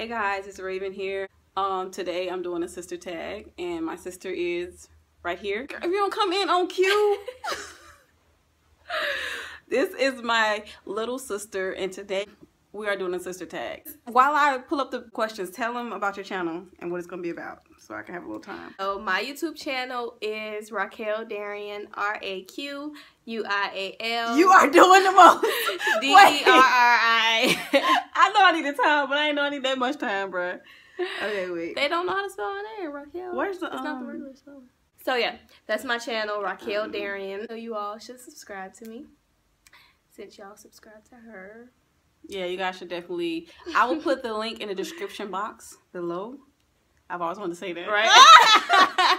Hey guys, it's Raven here. Um, today I'm doing a sister tag, and my sister is right here. If you don't come in on cue, this is my little sister, and today we are doing a sister tag. While I pull up the questions, tell them about your channel and what it's gonna be about, so I can have a little time. So my YouTube channel is Raquial Derrian, R A Q U I A L. You are doing the most. D E R R I. I know I need the time, but I ain't know I need that much time, bro. Okay, wait. They don't know how to spell my name, Raquial. Where's the, It's not the um, regular spelling. So yeah, that's my channel, Raquial Derrian. So you all should subscribe to me. Since y'all subscribe to her. Yeah, you guys should definitely. I will put the link in the description box below. I've always wanted to say that. Right?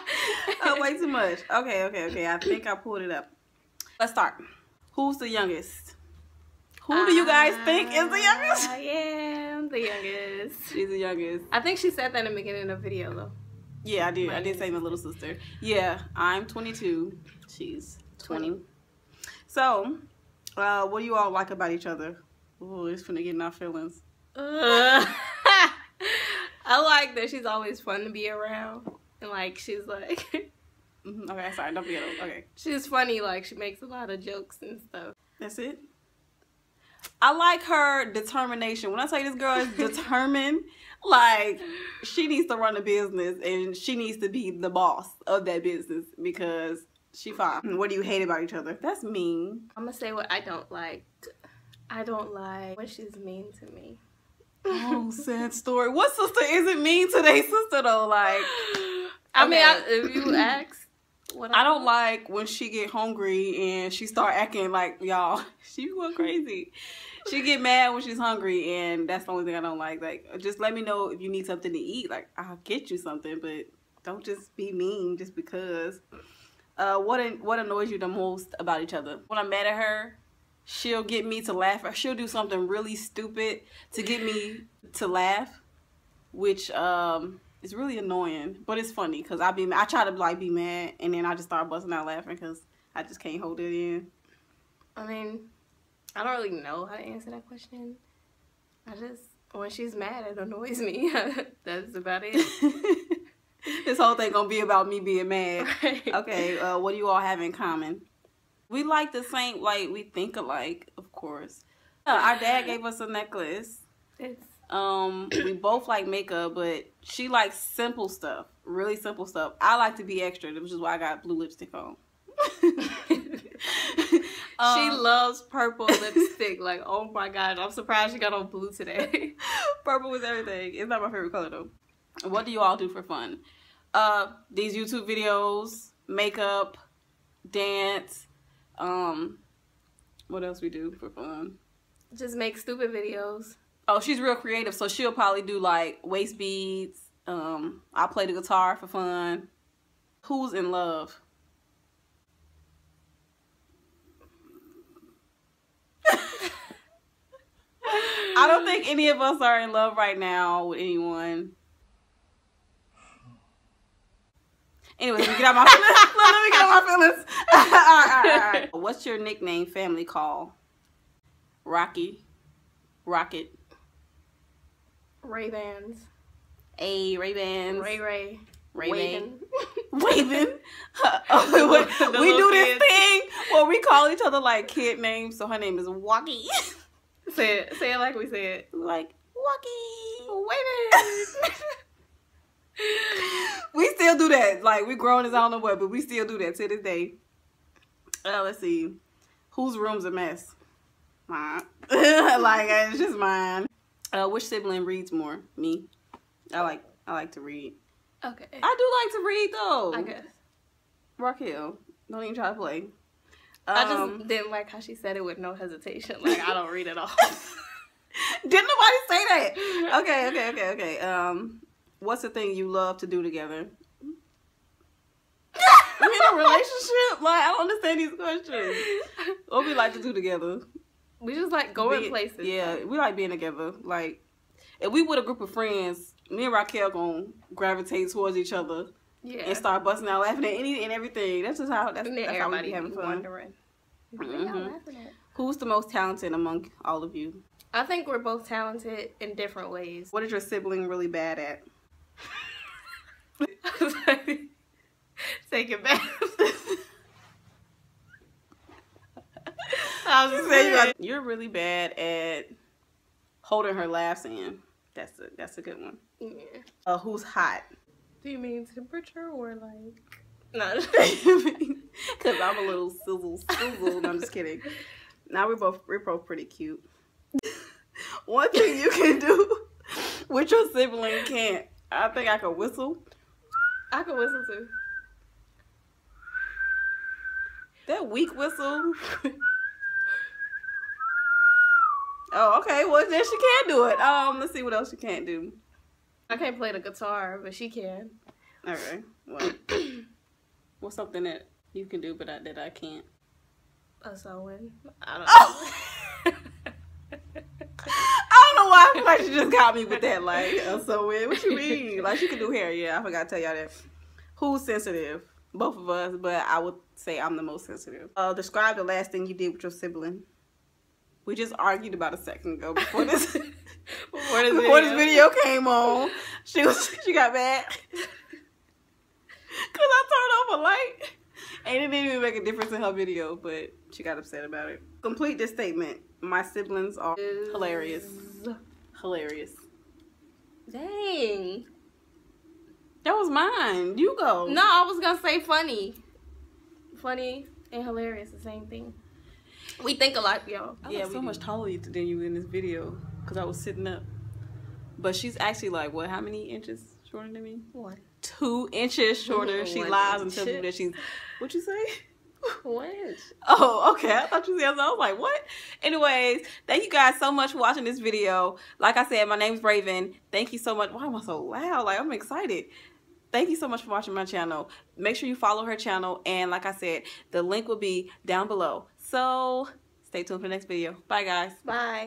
oh, way too much. Okay, okay, okay. I think I pulled it up. Let's start. Who's the youngest? Who do you guys think is the youngest? I am the youngest. She's the youngest. I think she said that in the beginning of the video though. Yeah, I did. I did say my little sister. Yeah, I'm 22. She's 20. So, uh, what do you all like about each other? Oh, it's finna get in our feelings. Uh, I like that she's always fun to be around. And like she's like Mhm, Okay, sorry. Don't forget. Okay. she's funny, like she makes a lot of jokes and stuff. That's it. I like her determination. When I say this girl is determined, like she needs to run a business and she needs to be the boss of that business because she fine. What do you hate about each other? That's mean. I'm gonna say what I don't like. I don't like when she's mean to me. Oh, sad story. What sister isn't mean to their sister though? Like I mean, I, if you ask, what I don't like when she get hungry and she start acting like y'all. She going crazy. She get mad when she's hungry, and that's the only thing I don't like. Like, just let me know if you need something to eat. Like, I'll get you something, but don't just be mean just because. Uh, what what annoys you the most about each other? When I'm mad at her, she'll get me to laugh, or she'll do something really stupid to get me to laugh, which um is really annoying, but it's funny because I be I try to like be mad and then I just start busting out laughing because I just can't hold it in. I mean, I don't really know how to answer that question. I just when she's mad, it annoys me. That's about it. this whole thing gonna be about me being mad. Right. Okay, uh, what do you all have in common? We like the same, like we think alike, of course. Uh, our dad gave us a necklace. It's Um, we both like makeup, but she likes simple stuff, really simple stuff. I like to be extra, which is why I got blue lipstick on. she Um, loves purple lipstick. Like, oh my god, I'm surprised she got on blue today. Purple is everything. It's not my favorite color though. What do you all do for fun? Uh, these YouTube videos, makeup, dance. Um, what else we do for fun? Just make stupid videos. Oh, she's real creative, so she'll probably do like waist beads. Um, I play the guitar for fun. Who's in love? I don't think any of us are in love right now with anyone. Anyways, let me get out my feelings. let me get out my feelings. all right, all right, all right. What's your nickname family call? Rocky. Rocket. Ray Bans. A Ray Bans. Ray Ray. Ray-Ban. Wavin. Waving. We we do this kids. thing where we call each other like kid names. So her name is Wacky. Say it. Say it like we say it. like Wacky. Wavin. we still do that. Like we grown as I don't know what, but we still do that to this day. Uh, let's see. Whose room's a mess? Mine. like it's just mine. Uh, which sibling reads more? Me. I like I like to read. okay. I do like to read though. I guess. Raquial, don't even try to play. I Um, just didn't like how she said it with no hesitation. Like I don't read at all. Didn't nobody say that? Okay, okay, okay, okay. Um, what's the thing you love to do together? we in a relationship? Like I don't understand these questions. What we like to do together? We just like going Be- places. Yeah, we like being together. Like if we with a group of friends, me and Raquial gonna gravitate towards each other Yeah. and start busting out laughing at any and everything. That's just how that's, that's how we everybody be having fun. Wondering. Mm -hmm. Who's the most talented among all of you? I think we're both talented in different ways. What is your sibling really bad at? Take it back. I was saying you're really bad at holding her laughs in. That's a that's a good one. Yeah. Uh, who's hot? Do you mean temperature or like? No. Because I'm a little sizzle sizzle. No, I'm just kidding. Now we're both we're both pretty cute. One thing you can do which your sibling can't. I think I can whistle. I can whistle too. That weak whistle. Oh, okay. Well, then she can do it. Um, let's see what else she can't do. I can't play the guitar, but she can. All right. Well, what's something that you can do, but I, that I can't? A sewing. I don't know. Oh. I don't know why I feel like she just got me with that. Like, uh, so. What you mean? Like, she can do hair. Yeah, I forgot to tell y'all that. Who's sensitive? Both of us, but I would say I'm the most sensitive. Uh, describe the last thing you did with your sibling. We just argued about a second ago before this Before this before this video. video came on. She was she got mad because I turned off a light, and it didn't even make a difference in her video, but she got upset about it. Complete this statement. My siblings are hilarious. Hilarious. Dang. That was mine. You go. No, I was gonna say funny. Funny and hilarious, the same thing. We think a lot, y'all. I yeah, yeah, we so do. much taller than you in this video because I was sitting up. But she's actually like what? How many inches shorter than me? One. Two inches shorter. She One lies and tells me that she's. What you say? One inch. Oh, okay. I thought you said something. I was like, what? Anyways, thank you guys so much for watching this video. Like I said, my name is Raven. Thank you so much. Why am I so loud? Like, I'm excited. Thank you so much for watching my channel. Make sure you follow her channel. And like I said, the link will be down below. So stay tuned for the next video. Bye, guys. Bye.